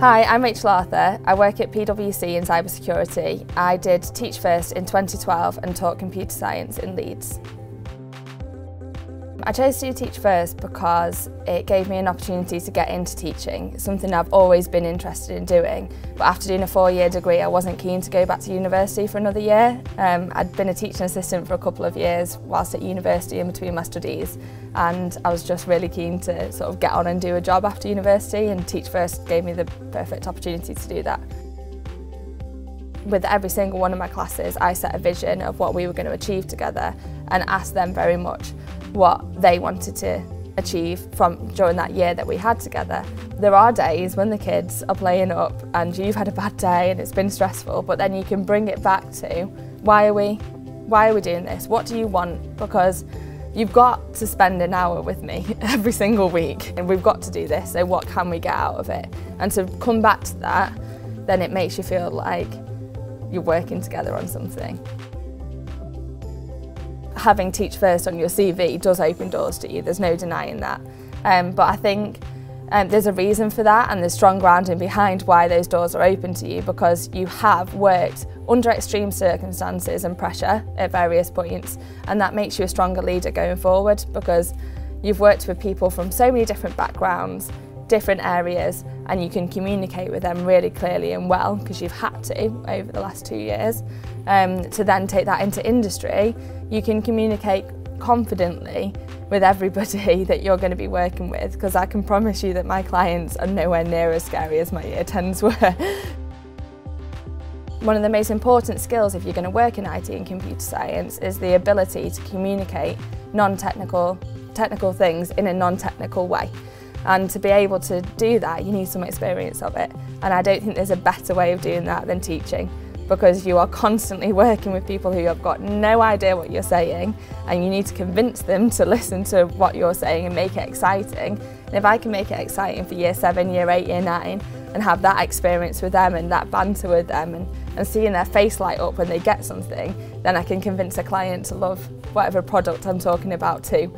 Hi, I'm Rachel Arthur. I work at PwC in cybersecurity. I did Teach First in 2012 and taught computer science in Leeds. I chose to Teach First because it gave me an opportunity to get into teaching, something I've always been interested in doing. But after doing a four-year degree, I wasn't keen to go back to university for another year. Um, I'd been a teaching assistant for a couple of years whilst at university in between my studies, and I was just really keen to sort of get on and do a job after university, and Teach First gave me the perfect opportunity to do that. With every single one of my classes, I set a vision of what we were going to achieve together and asked them very much what they wanted to achieve from during that year that we had together. There are days when the kids are playing up and you've had a bad day and it's been stressful, but then you can bring it back to why are we why are we doing this? What do you want? Because you've got to spend an hour with me every single week and we've got to do this, so what can we get out of it? And to come back to that, then it makes you feel like you're working together on something having Teach First on your CV does open doors to you, there's no denying that. Um, but I think um, there's a reason for that and there's strong grounding behind why those doors are open to you because you have worked under extreme circumstances and pressure at various points and that makes you a stronger leader going forward because you've worked with people from so many different backgrounds, different areas and you can communicate with them really clearly and well because you've had to over the last two years. Um, to then take that into industry, you can communicate confidently with everybody that you're going to be working with because I can promise you that my clients are nowhere near as scary as my year 10s were. One of the most important skills if you're going to work in IT and computer science is the ability to communicate non-technical technical things in a non-technical way. And to be able to do that, you need some experience of it. And I don't think there's a better way of doing that than teaching because you are constantly working with people who have got no idea what you're saying and you need to convince them to listen to what you're saying and make it exciting. And if I can make it exciting for year seven, year eight, year nine and have that experience with them and that banter with them and, and seeing their face light up when they get something, then I can convince a client to love whatever product I'm talking about too.